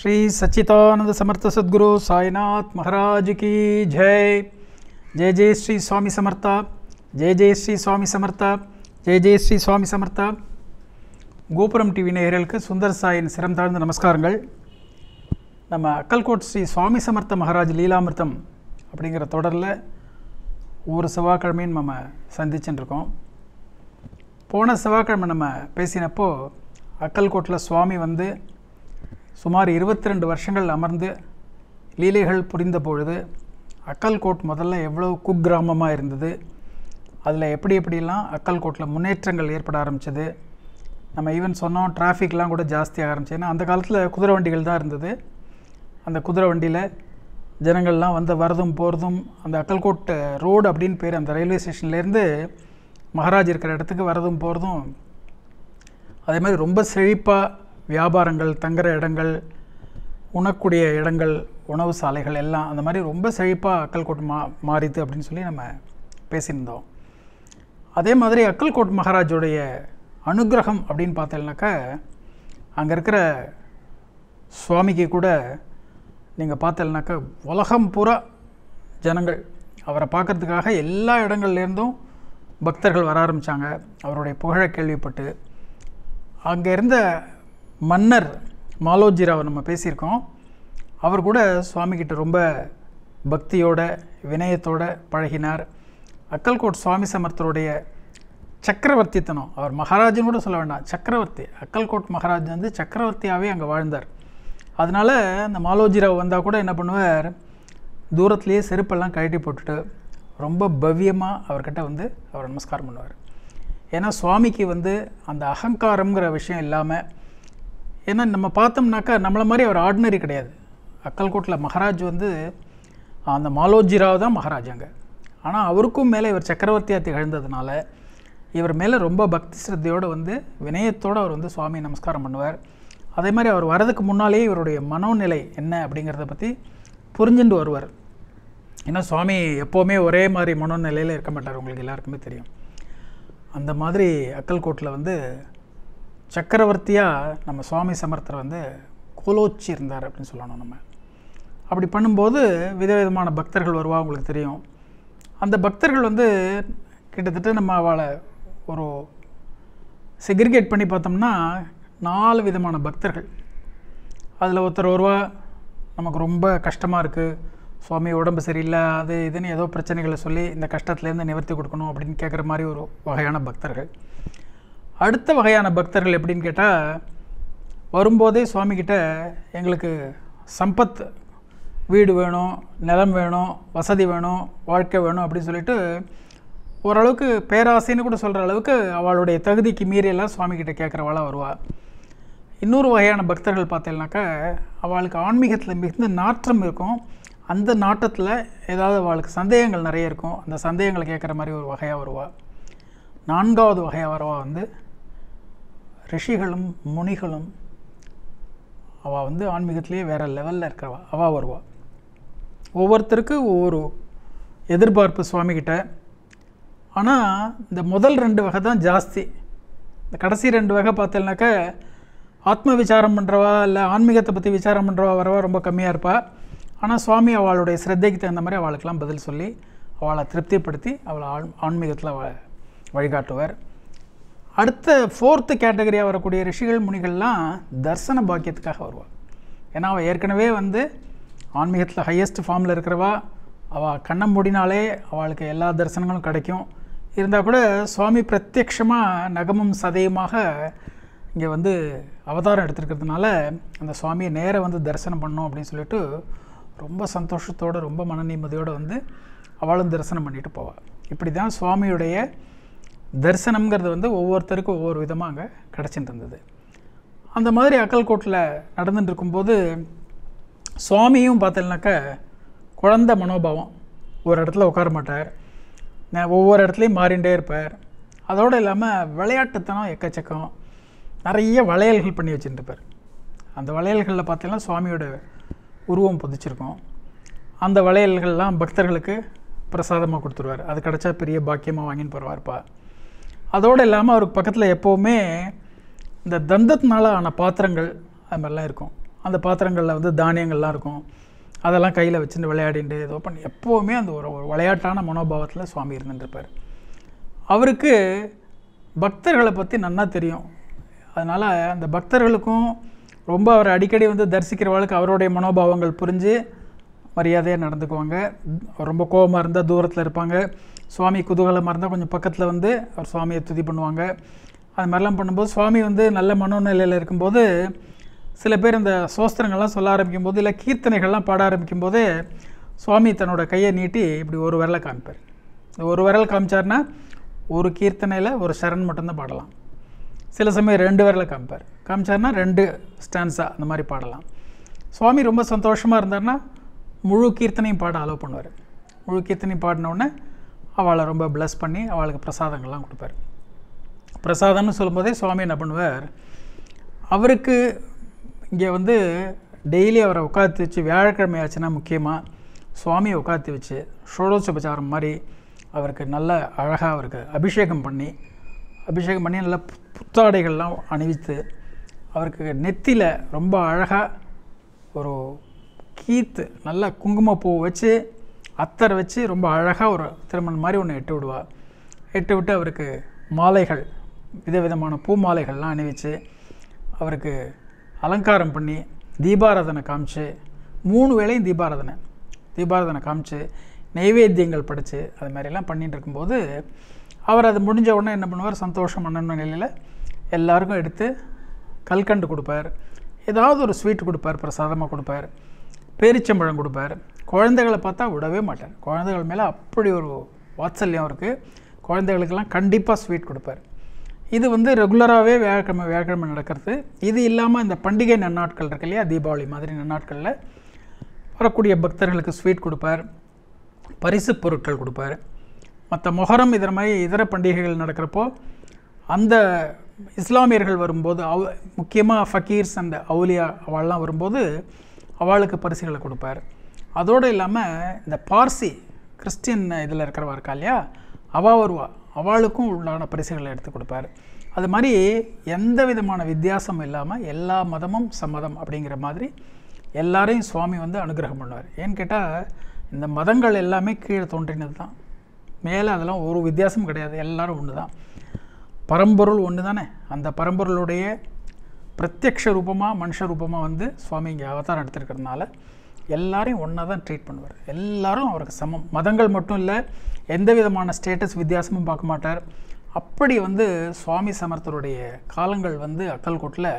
सच्चिदानंद समर्थ सद्गुरु साईनाथ महाराज की जय जय जय श्री स्वामी समर्था जय जय श्री சுவாமி சமர்த்தா ஜெய ஜெய ஸ்ரீ சுவாமி சமர்த்தா கோபுரம் டிவி நேயர்களுக்கு சுந்தர் சாயின் சிரம் தாழ்ந்த நமஸ்காரங்கள் நம்ம அக்கல்கோட் ஸ்ரீ சுவாமி சமர்த்த மகாராஜ் லீலாமிர்தம் அப்படிங்கிற தொடரில் ஒவ்வொரு செவ்வாய்க்கிழமையும் நம்ம சந்திச்சுட்டு இருக்கோம் போன செவ்வாய்க்கிழமை நம்ம பேசினப்போ அக்கல்கோட்டில் சுவாமி வந்து சுமார் இருபத்தி ரெண்டு வருஷங்கள் அமர்ந்து லீலைகள் புரிந்த பொழுது அக்கல்கோட் முதல்ல எவ்வளோ குக்கிராமமாக இருந்தது அதில் எப்படி எப்படிலாம் அக்கல்கோட்டில் முன்னேற்றங்கள் ஏற்பட ஆரம்பிச்சது நம்ம ஈவன் சொன்னோம் டிராஃபிக்லாம் கூட ஜாஸ்தியாக ஆரம்பிச்சு ஏன்னா அந்த காலத்தில் குதிரை வண்டிகள் தான் இருந்தது. அந்த குதிரை வண்டியில் ஜனங்கள்லாம் வந்து வரதும் போகிறதும் அந்த அக்கல்கோட் ரோடு அப்படின்னு பேர் அந்த ரயில்வே ஸ்டேஷன்லேருந்து மகாராஜ் இருக்கிற இடத்துக்கு வரதும் போகிறதும் அதே மாதிரி ரொம்ப செழிப்பாக வியாபாரங்கள் தங்குற இடங்கள் உணக்கூடிய இடங்கள் உணவு சாலைகள் எல்லாம் அந்த மாதிரி ரொம்ப செழிப்பாக அக்கல்கோட் மா மாறிது அப்படின்னு சொல்லி நம்ம பேசியிருந்தோம். அதே மாதிரி அக்கல்கோட் மகாராஜுடைய அனுகிரகம் அப்படின்னு பார்த்தீங்கன்னாக்கா அங்கே இருக்கிற சுவாமிக்கு கூட நீங்கள் பார்த்தீங்கன்னாக்கா உலகம் பூரா ஜனங்கள் அவரை பார்க்கறதுக்காக எல்லா இடங்கள்லேருந்தும் பக்தர்கள் வர ஆரம்பித்தாங்க அவருடைய புகழை கேள்விப்பட்டு அங்கே இருந்த மன்னர் மாலோஜிராவை நம்ம பேசியிருக்கோம். அவர் கூட சுவாமிகிட்ட ரொம்ப பக்தியோட வினயத்தோட பழகினார். அக்கல்கோட் சுவாமி சமர்த்தருடைய சக்கரவர்த்தித்தனம் அவர் மகாராஜன் கூட சொல்ல வேண்டாம் சக்கரவர்த்தி அக்கல்கோட் மகாராஜ் வந்து சக்கரவர்த்தியாகவே அங்கே வாழ்ந்தார். அதனால் அந்த மாலோஜிராவ் வந்தால் கூட என்ன பண்ணுவார் தூரத்துலேயே செருப்பெல்லாம் கழட்டி போட்டுட்டு ரொம்ப பவ்யமாக அவர்கிட்ட வந்து அவர் நமஸ்காரம் பண்ணுவார். ஏன்னா சுவாமிக்கு வந்து அந்த அகங்காரங்கிற விஷயம் இல்லாமல் ஏன்னா நம்ம பார்த்தோம்னாக்கா நம்மளை மாதிரி அவர் ஆர்டினரி கிடையாது. அக்கல்கோட்டில் மகாராஜ் வந்து அந்த மாலோஜிராவ் தான் மகாராஜ் அங்கே ஆனால் அவருக்கும் மேலே இவர் சக்கரவர்த்தியாக திகழ்ந்ததுனால இவர் மேலே ரொம்ப பக்தி சிரத்தையோடு வந்து வினயத்தோடு அவர் வந்து சுவாமி நமஸ்காரம் பண்ணுவார். அதே மாதிரி அவர் வரதுக்கு முன்னாலேயே இவருடைய மனோநிலை என்ன அப்படிங்கிறத பற்றி புரிஞ்சுட்டு வருவார். ஏன்னா சுவாமி எப்போவுமே ஒரே மாதிரி மனோநிலையில் இருக்க மாட்டார் உங்களுக்கு எல்லாருக்குமே தெரியும். அந்த மாதிரி அக்கல்கோட்டில் வந்து சக்கரவர்த்தியாக நம்ம சுவாமி சமர்த்தர் வந்து கோலோச்சி இருந்தார் அப்படின்னு சொல்லணும் நம்ம. அப்படி பண்ணும்போது விதவிதமான பக்தர்கள் வருவா உங்களுக்கு தெரியும். அந்த பக்தர்கள் வந்து கிட்டத்தட்ட நம்ம அவளை ஒரு செக்ரிகேட் பண்ணி பார்த்தோம்னா நாலு விதமான பக்தர்கள். அதில் ஒருத்தர் ஒருவா நமக்கு ரொம்ப கஷ்டமாக இருக்குது சுவாமி உடம்பு சரியில்லை அது இதுன்னு ஏதோ பிரச்சனைகளை சொல்லி இந்த கஷ்டத்துலேருந்து நிவர்த்தி கொடுக்கணும் அப்படின்னு கேட்குற மாதிரி ஒரு வகையான பக்தர்கள். அடுத்த வகையான பக்தர்கள் எப்படின்னு கேட்டால் வரும்போதே சுவாமிக்கிட்ட எங்களுக்கு சம்பத் வீடு வேணும் நிலம் வேணும் வசதி வேணும் வாழ்க்கை வேணும் அப்படின்னு சொல்லிட்டு ஓரளவுக்கு பேராசைன்னு கூட சொல்கிற அளவுக்கு அவளுடைய தகுதிக்கு மீறியெல்லாம் சுவாமிக்கிட்ட கேட்குறவாளாக வருவாள் இன்னொரு வகையான பக்தர்கள் பார்த்தேன்னாக்கா அவளுக்கு ஆன்மீகத்தில் மிகுந்த நாற்றம் இருக்கும். அந்த நாட்டத்தில் ஏதாவது அவளுக்கு சந்தேகங்கள் நிறைய இருக்கும். அந்த சந்தேகங்களை கேட்குற மாதிரி ஒரு வகையாக வருவாள் நான்காவது வகையாக வரவா வந்து ரிஷிகளும் முனிகளும் அவள் வந்து ஆன்மீகத்திலேயே வேறு லெவலில் இருக்கிறவா அவள் வருவாள் ஒவ்வொருத்தருக்கு ஒவ்வொரு எதிர்பார்ப்பு சுவாமிகிட்ட. ஆனால் இந்த முதல் ரெண்டு வகை தான் ஜாஸ்தி. இந்த கடைசி ரெண்டு வகை பார்த்தேன்னாக்கா ஆத்ம விசாரம் பண்ணுறவா இல்லை ஆன்மீகத்தை பற்றி விசாரம் பண்ணுறவா வரவா ரொம்ப கம்மியாக இருப்பாள் ஆனால் சுவாமி அவளுடைய ஸ்ரத்தைக்கு தகுந்த மாதிரி அவளுக்கெல்லாம் பதில் சொல்லி அவளை திருப்திப்படுத்தி அவளை ஆன் ஆன்மீகத்தில் வழிகாட்டுவார். அடுத்த ஃபோர்த்து கேட்டகரியாக வரக்கூடிய ரிஷிகள் முனிகள்லாம் தர்சன பாக்கியத்துக்காக வருவாள். ஏன்னா அவள் ஏற்கனவே வந்து ஆன்மீகத்தில் ஹையஸ்ட் ஃபார்மில் இருக்கிறவா. அவள் கண்ணை மூடினாலே அவளுக்கு எல்லா தரிசனங்களும் கிடைக்கும். இருந்தால் கூட சுவாமி பிரத்யக்ஷமாக நகமும் சதையுமாக இங்கே வந்து அவதாரம் எடுத்துருக்கிறதுனால அந்த சுவாமியை நேராக வந்து தரிசனம் பண்ணோம் அப்படின்னு சொல்லிட்டு ரொம்ப சந்தோஷத்தோடு ரொம்ப மன நிம்மதியோடு வந்து அவளும் தரிசனம் பண்ணிட்டு போவாள் இப்படி தான் சுவாமியுடைய தரிசனம்ங்கிறது வந்து ஒவ்வொருத்தருக்கும் ஒவ்வொரு விதமாக அங்கே கிடச்சிட்டு இருந்தது அந்த மாதிரி அக்கல்கோட்டில் நடந்துட்டு இருக்கும்போது சுவாமியும் பார்த்தீங்கன்னாக்கா குழந்த மனோபாவம் ஒரு இடத்துல உட்கார மாட்டார். நான் ஒவ்வொரு இடத்துலையும் மாறிண்டே இருப்பார். அதோடு இல்லாமல் விளையாட்டுத்தனம் எக்கச்சக்கம். நிறைய வளையல்கள் பண்ணி வச்சுருப்பார் அந்த வளையல்களில் பார்த்தீங்கன்னா சுவாமியோட உருவம் புதிச்சிருக்கும். அந்த வளையல்கள்லாம் பக்தர்களுக்கு பிரசாதமாக கொடுத்துருவார். அது கிடச்சா பெரிய பாக்கியமாக வாங்கின்னு போகிறவார்ப்பா அதோடு இல்லாமல் அவருக்கு பக்கத்தில் எப்போவுமே இந்த தந்தத்தினால ஆன பாத்திரங்கள் அது மாதிரிலாம் இருக்கும். அந்த பாத்திரங்களில் வந்து தானியங்கள்லாம் இருக்கும். அதெல்லாம் கையில் வச்சுட்டு விளையாடிட்டு ஏதோ பண்ணி எப்போவுமே அந்த ஒரு விளையாட்டான மனோபாவத்தில் சுவாமி இருந்துருப்பார். அவருக்கு பக்தர்களை பற்றி நன்னா தெரியும். அதனால் அந்த பக்தர்களுக்கும் ரொம்ப அவர் அடிக்கடி வந்து தரிசிக்கிறவளுக்கு அவருடைய மனோபாவங்கள் புரிஞ்சு மரியாதையாக நடந்துக்குவாங்க. ரொம்ப கோபமாக இருந்தால் தூரத்தில் இருப்பாங்க. சுவாமி குதூகலமாக இருந்தால் கொஞ்சம் பக்கத்தில் வந்து அவர் சுவாமியை துதி பண்ணுவாங்க. அது மாதிரிலாம் பண்ணும்போது சுவாமி வந்து நல்ல மனோநிலையில் இருக்கும்போது சில பேர் இந்த சோஸ்திரங்கள்லாம் சொல்ல ஆரம்பிக்கும் போது இல்லை கீர்த்தனைகள்லாம் பாட ஆரம்பிக்கும் போது சுவாமி தன்னோட கையை நீட்டி இப்படி ஒரு விரலை காமிப்பார். இந்த ஒரு விரல் காமிச்சார்னா ஒரு கீர்த்தனையில் ஒரு சரண் மட்டும்தான் பாடலாம். சில சமயம் ரெண்டு விரலை காமிப்பார். காமிச்சார்னா ரெண்டு ஸ்டான்ஸா அந்த மாதிரி பாடலாம். சுவாமி ரொம்ப சந்தோஷமாக இருந்தார்னா முழு கீர்த்தனையும் பாட அலோவ் பண்ணுவார். முழு கீர்த்தனையும் பாடினோடனே அவளை ரொம்ப ப்ளஸ் பண்ணி அவளுக்கு பிரசாதங்கள்லாம் கொடுப்பார். பிரசாதம்னு சொல்லும்போதே சுவாமி என்ன பண்ணுவார் அவருக்கு இங்கே வந்து டெய்லி அவரை உட்காந்து வச்சு வியாழக்கிழமை ஆச்சுன்னா முக்கியமாக சுவாமியை உட்காந்து வச்சு ஷோடோசோபச்சாரம் மாதிரி அவருக்கு நல்ல அழகாக அவருக்கு அபிஷேகம் பண்ணி அபிஷேகம் பண்ணி நல்ல புத்தாடைகள்லாம் அணிவித்து அவருக்கு நெத்தியில் ரொம்ப அழகாக ஒரு கீத்து நல்ல குங்குமப்பூ வச்சு அத்தரை வச்சு ரொம்ப அழகாக ஒரு திருமணம் மாதிரி ஒன்று எட்டு விடுவா. எட்டு விட்டு அவருக்கு மாலைகள் விதவிதமான பூ மாலைகள்லாம் அணிவிச்சு அவருக்கு அலங்காரம் பண்ணி தீபாராதனை காமிச்சு மூணு வேளையும் தீபாராதனை தீபாராதனை காமிச்சு நைவேத்தியங்கள் படித்து அது மாதிரிலாம் பண்ணிகிட்டு இருக்கும்போது அவர் அது முடிஞ்ச உடனே என்ன பண்ணுவார்? சந்தோஷம் பண்ணணும் நிலையில் எல்லாருக்கும் எடுத்து கல்கண்டு கொடுப்பார். ஏதாவது ஒரு ஸ்வீட் கொடுப்பார் பிரசாதமாக கொடுப்பார். பேரிச்சம்பழம் கொடுப்பார். குழந்தைகளை பார்த்தா விடவே மாட்டார். குழந்தைகள் மேலே அப்படி ஒரு வாத்சல்யம் இருக்குது குழந்தைகளுக்கெல்லாம் கண்டிப்பாக ஸ்வீட் கொடுப்பார். இது வந்து ரெகுலராகவே வியாழக்கிழமை வியாழக்கிழமை நடக்கிறது. இது இல்லாமல் இந்த பண்டிகை நன்னாட்கள் இருக்கு இல்லையா? தீபாவளி மாதிரி நன்னாட்களில் வரக்கூடிய பக்தர்களுக்கு ஸ்வீட் கொடுப்பார். பரிசு பொருட்கள் கொடுப்பார். மற்ற மொஹரம் இதர மாதிரி இதர பண்டிகைகள் நடக்கிறப்போ அந்த இஸ்லாமியர்கள் வரும்போது அவ முக்கியமாக ஃபக்கீர்ஸ் அண்ட் அவுலியா அவள்லாம் வரும்போது அவளுக்கு பரிசுகளை கொடுப்பார். அதோடு இல்லாமல் இந்த பார்சி கிறிஸ்டின் இதில் இருக்கிறவா இருக்கா இல்லையா? அவா வருவா. அவளுக்கும் உள்ளான பரிசுகளை எடுத்து கொடுப்பார். அது மாதிரி எந்த விதமான வித்தியாசம் இல்லாமல் எல்லா மதமும் சம்மதம் அப்படிங்கிற மாதிரி எல்லாரையும் சுவாமி வந்து அனுகிரகம் பண்ணுவார். ஏன்னு கேட்டால் இந்த மதங்கள் எல்லாமே கீழே தோன்றினது தான். மேலே அதெல்லாம் ஒரு வித்தியாசமும் கிடையாது. எல்லாரும் ஒன்று தான் பரம்பொருள் ஒன்று தானே அந்த பரம்பொருளுடைய பிரத்யக்ஷ ரூபமாக மனுஷ ரூபமாக வந்து சுவாமி இங்கே அவதாரம் எடுத்திருக்கிறதுனால எல்லாரையும் ஒன்றா தான் ட்ரீட் பண்ணுவார். எல்லாரும் அவருக்கு சமம். மதங்கள் மட்டும் இல்லை எந்த விதமான ஸ்டேட்டஸ் வித்தியாசமும் பார்க்க மாட்டார். அப்படி வந்து சுவாமி சமர்த்தருடைய காலங்கள் வந்து அக்கல்கோட்டில்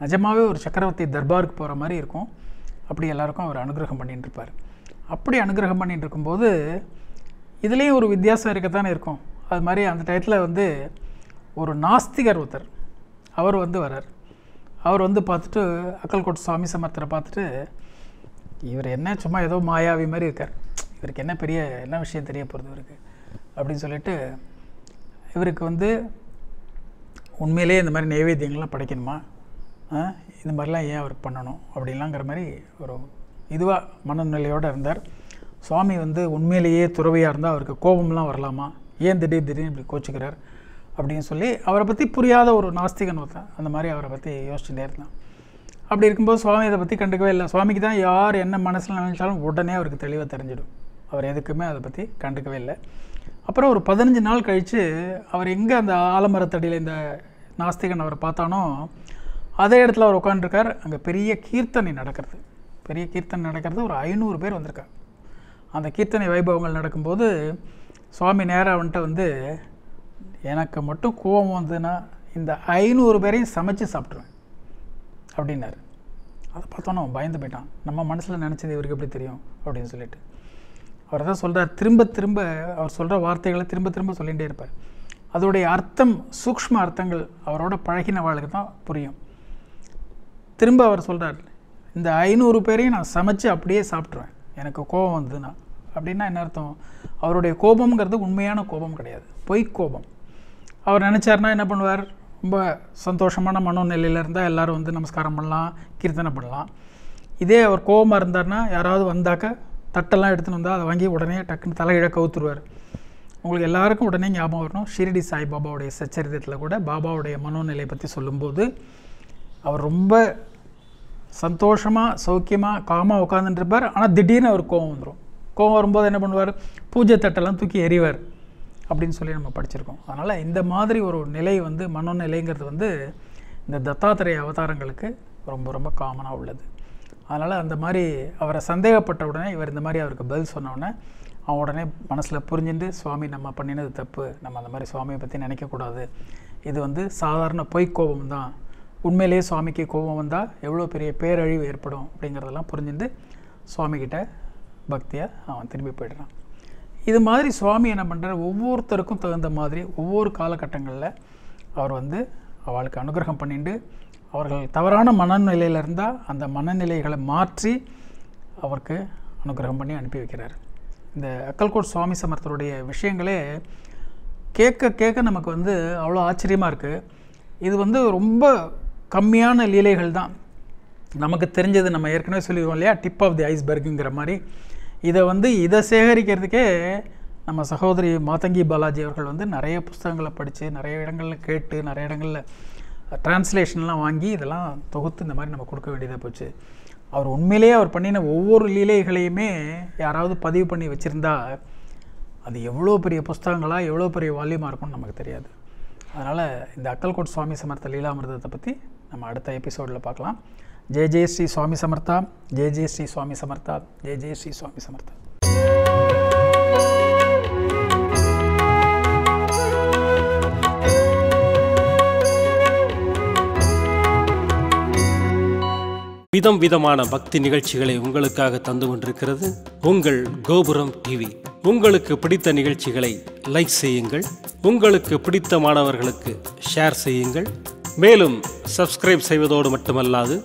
நிஜமாகவே ஒரு சக்கரவர்த்தி தர்பாருக்கு போகிற மாதிரி இருக்கும். அப்படி எல்லாருக்கும் அவர் அனுகிரகம் பண்ணிட்டு இருப்பார். அப்படி அனுகிரகம் பண்ணிட்டு இருக்கும்போது இதுலேயும் ஒரு வித்தியாசம் இருக்கத்தானே இருக்கும். அது மாதிரி அந்த டயத்தில் வந்து ஒரு நாஸ்திகர் ஒருத்தர் அவர் வந்து வரார் அவர் வந்து பார்த்துட்டு அக்கல்கோட் சுவாமி சமர்த்தரை பார்த்துட்டு இவர் என்ன சும்மா ஏதோ மாயாவி மாதிரி இருக்கார். இவருக்கு என்ன பெரிய என்ன விஷயம் தெரிய போகிறது இவருக்கு? அப்படின்னு சொல்லிட்டு இவருக்கு வந்து உண்மையிலேயே இந்த மாதிரி நைவேத்தியங்கள்லாம் படைக்கணுமா? இந்த மாதிரிலாம் ஏன் அவருக்கு பண்ணணும்? அப்படின்லாங்கிற மாதிரி ஒரு இதுவாக மனநிலையோடு இருந்தார். சுவாமி வந்து உண்மையிலேயே துறவியாக இருந்தால் அவருக்கு கோபம்லாம் வரலாமா? ஏன் திடீர் திடீர்னு இப்படி கோச்சிக்கிறார்? அப்படின்னு சொல்லி அவரை பற்றி புரியாத ஒரு நாஸ்திகன் ஒருத்தன் அந்த மாதிரி அவரை பற்றி யோசிச்சுட்டே இருந்தான். அப்படி இருக்கும்போது சுவாமி இதை பற்றி கண்டுக்கவே இல்லை. சுவாமிக்கு தான் யார் என்ன மனசில் நினைச்சாலும் உடனே அவருக்கு தெளிவாக தெரிஞ்சிடும். அவர் எதுக்குமே அதை பற்றி கண்டுக்கவே இல்லை. அப்புறம் ஒரு பதினஞ்சு நாள் கழித்து அவர் எங்கே அந்த ஆலமரத்தடியில் இந்த நாஸ்திகன் அவரை பார்த்தானோ அதே இடத்துல அவர் உட்காந்துருக்கார் அங்கே பெரிய கீர்த்தனை நடக்கிறது. பெரிய கீர்த்தனை நடக்கிறது. ஒரு ஐநூறு பேர் வந்திருக்காங்க. அந்த கீர்த்தனை வைபவங்கள் நடக்கும்போது சுவாமி நேராக வந்துட்டு வந்து எனக்கு மட்டும் கோபம் வந்ததுன்னா இந்த ஐநூறு பேரையும் சமைச்சு சாப்பிட்ருவேன் அப்படின்னாரு. அதை பார்த்தோன்னா அவன் பயந்து போயிட்டான். நம்ம மனசில் நினச்சது இவருக்கு எப்படி தெரியும்? அப்படின்னு சொல்லிட்டு. அவர் தான் சொல்கிறார் திரும்ப திரும்ப அவர் சொல்கிற வார்த்தைகளை திரும்ப திரும்ப சொல்லிகிட்டே இருப்பார். அதோடைய அர்த்தம் சூக்ஷ்ம அர்த்தங்கள் அவரோட பழகினவாளுக்கு தான் புரியும். திரும்ப அவர் சொல்கிறார் இந்த ஐநூறு பேரையும் நான் சமைச்சு அப்படியே சாப்பிட்ருவேன் எனக்கு கோபம் வந்ததுன்னா. அப்படின்னா என்ன அர்த்தம்? அவருடைய கோபம்ங்கிறது உண்மையான கோபம் கிடையாது. பொய் கோபம். அவர் நினச்சாருன்னா என்ன பண்ணுவார்? ரொம்ப சந்தோஷமான மனோநிலையில் இருந்தால் எல்லோரும் வந்து நமஸ்காரம் பண்ணலாம் கீர்த்தனை பண்ணலாம். இதே அவர் கோபமாக இருந்தார்னா யாராவது வந்தாக்க தட்டெல்லாம் எடுத்துன்னு வந்தால் அதை வாங்கி உடனே டக்குன்னு தலையிட கவுத்துருவார். உங்களுக்கு எல்லாருக்கும் உடனே ஞாபகம் வரணும். ஷிரடி சாய் பாபாவுடைய சச்சரிதத்தில் கூட பாபாவுடைய மனோநிலை பற்றி சொல்லும்போது அவர் ரொம்ப சந்தோஷமாக சௌக்கியமாக காமாக உட்காந்துட்டு இருப்பார். ஆனால் திடீர்னு அவர் கோவம் வந்துடும் கோவம் வரும்போது என்ன பண்ணுவார்? பூஜை தட்டெல்லாம் தூக்கி எறிவார். அப்படின்னு சொல்லி நம்ம படிச்சிருக்கோம். அதனால் இந்த மாதிரி ஒரு நிலை வந்து மனோநிலைங்கிறது வந்து இந்த தத்தாத்திரேய அவதாரங்களுக்கு ரொம்ப ரொம்ப காமனாக உள்ளது. அதனால் அந்த மாதிரி அவரை சந்தேகப்பட்ட உடனே இவர் இந்த மாதிரி அவருக்கு பதில் சொன்னோடனே அவன் உடனே மனசில் புரிஞ்சுட்டு சுவாமி நம்ம பண்ணினது தப்பு. நம்ம அந்த மாதிரி சுவாமியை பற்றி நினைக்கக்கூடாது இது வந்து சாதாரண பொய் கோபம் தான். உண்மையிலேயே சுவாமிக்கு கோபம் வந்தால் எவ்வளோ பெரிய பேரழிவு ஏற்படும்? அப்படிங்கிறதெல்லாம் புரிஞ்சுட்டு சுவாமிகிட்ட பக்தியாக அவன் திரும்பி போயிடுறான். இது மாதிரி சுவாமி என்ன பண்ணுறார் ஒவ்வொருத்தருக்கும் தகுந்த மாதிரி ஒவ்வொரு காலகட்டங்களில் அவர் வந்து அவளுக்கு அனுகிரகம் பண்ணிட்டு அவர்கள் தவறான மனநிலையில் இருந்தால் அந்த மனநிலைகளை மாற்றி அவருக்கு அனுகிரகம் பண்ணி அனுப்பி வைக்கிறார். இந்த அக்கல்கோட் சுவாமி சமர்த்தருடைய விஷயங்களே கேட்க கேட்க நமக்கு வந்து அவ்வளோ ஆச்சரியமாக இருக்குது இது வந்து ரொம்ப கம்மியான லீலைகள் தான். நமக்கு தெரிஞ்சது நம்ம ஏற்கனவே சொல்லிடுவோம் இல்லையா? டிப் ஆஃப் தி ஐஸ்பர்க்குங்கிற மாதிரி. இதை வந்து இதை சேகரிக்கிறதுக்கே நம்ம சகோதரி மாதங்கி பாலாஜி அவர்கள் வந்து நிறைய புஸ்தகங்களை படித்து நிறைய இடங்களில் கேட்டு நிறைய இடங்களில் டிரான்ஸ்லேஷன்லாம் வாங்கி இதெல்லாம் தொகுத்து இந்த மாதிரி நம்ம கொடுக்க வேண்டியதாக போச்சு. அவர் உண்மையிலேயே அவர் பண்ணின ஒவ்வொரு லீலைகளையுமே யாராவது பதிவு பண்ணி வச்சுருந்தா அது எவ்வளோ பெரிய புஸ்தகங்களாக எவ்வளோ பெரிய வால்யூமாக இருக்கும்னு நமக்கு தெரியாது. அதனால் இந்த அக்கல்கோட் சுவாமி சமர்த்த லீலாமிரதத்தை பற்றி நம்ம அடுத்த எபிசோடில் பார்க்கலாம். ஜெய ஜெய ஸ்ரீ சுவாமி சமர்த்தா ஜெய ஜெய ஸ்ரீ சுவாமி சமர்த்தா ஜெய ஜெய ஸ்ரீ சுவாமி சமர்த்தா விதம் விதமான பக்தி நிகழ்ச்சிகளை உங்களுக்காக தந்து கொண்டிருக்கிறது உங்கள் கோபுரம் டிவி உங்களுக்கு பிடித்த நிகழ்ச்சிகளை லைக் செய்யுங்கள் உங்களுக்கு பிடித்த மாணவர்களுக்கு ஷேர் செய்யுங்கள் மேலும் சப்ஸ்கிரைப் செய்வதோடு மட்டுமல்லாது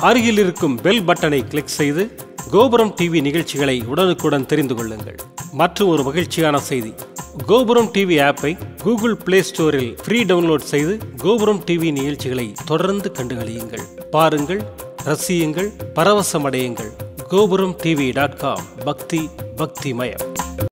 அருகில் இருக்கும் பெல் பட்டனை கிளிக் செய்து கோபுரம் டிவி நிகழ்ச்சிகளை உடனுக்குடன் தெரிந்து கொள்ளுங்கள். மற்றும் ஒரு மகிழ்ச்சியான செய்தி. கோபுரம் டிவி ஆப்பை கூகுள் பிளே ஸ்டோரில் ஃப்ரீ டவுன்லோட் செய்து கோபுரம் டிவி நிகழ்ச்சிகளை தொடர்ந்து கண்டுகளியுங்கள். பாருங்கள் ரசியுங்கள் பரவசமடையுங்கள். கோபுரம் டிவி டாட் காம் பக்தி பக்திமயம்